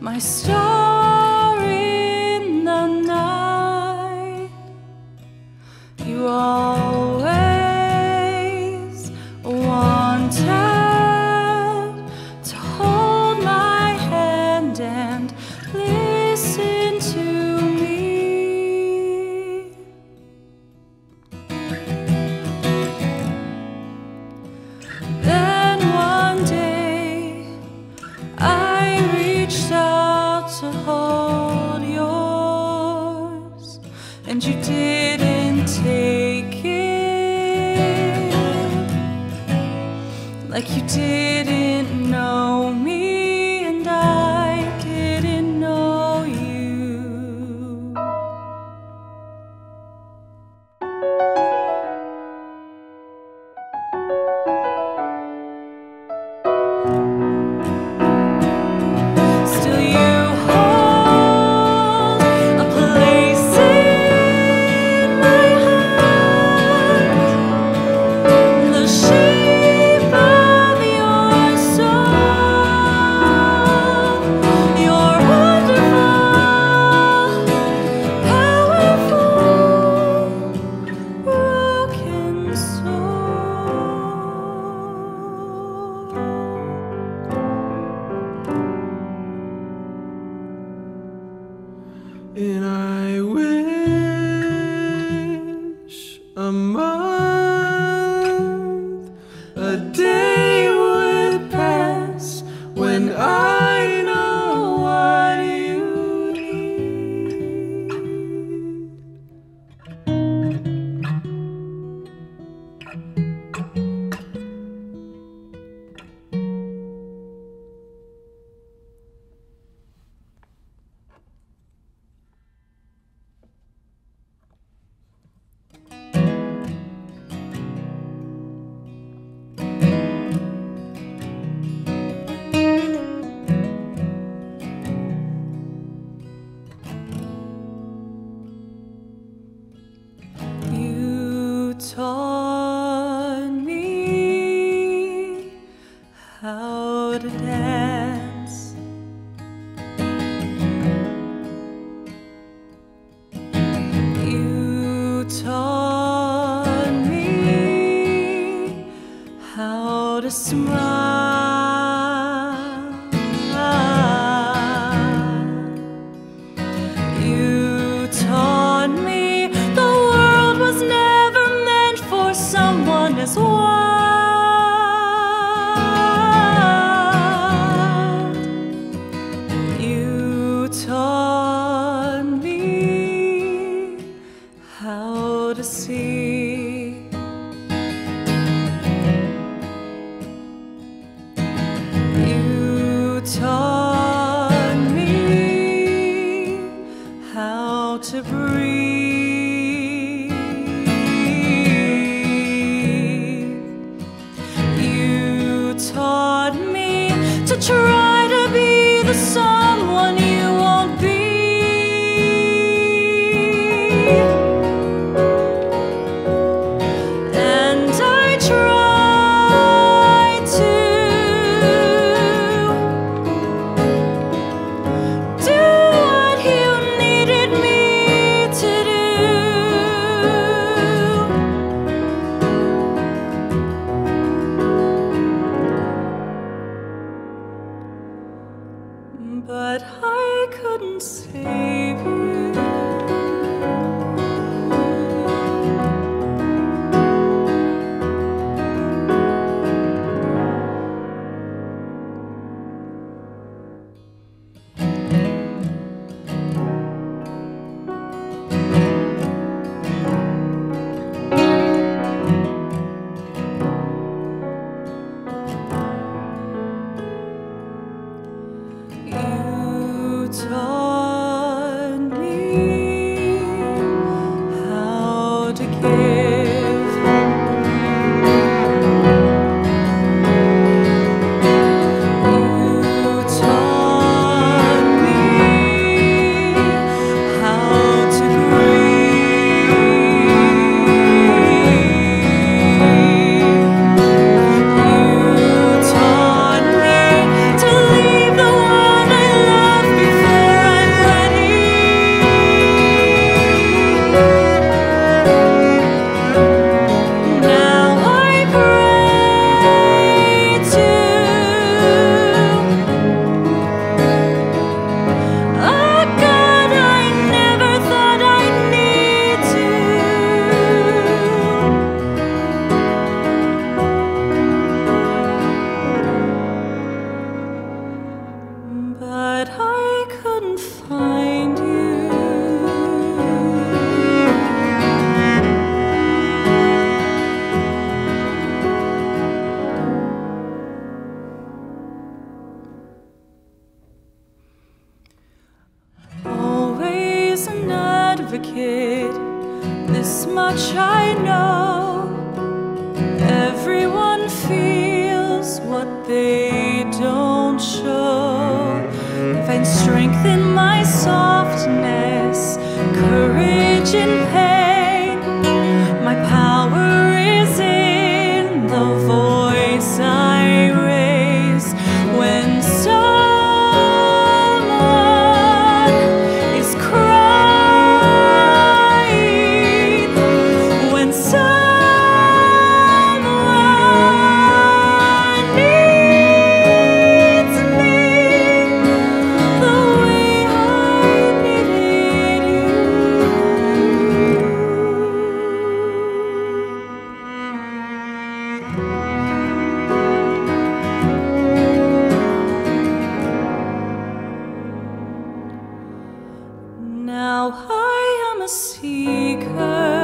my star in the night. You always wanted to hold my hand and listen. and you didn't take it like you didn't. Smile. You strength in my softness, Now I am a seeker.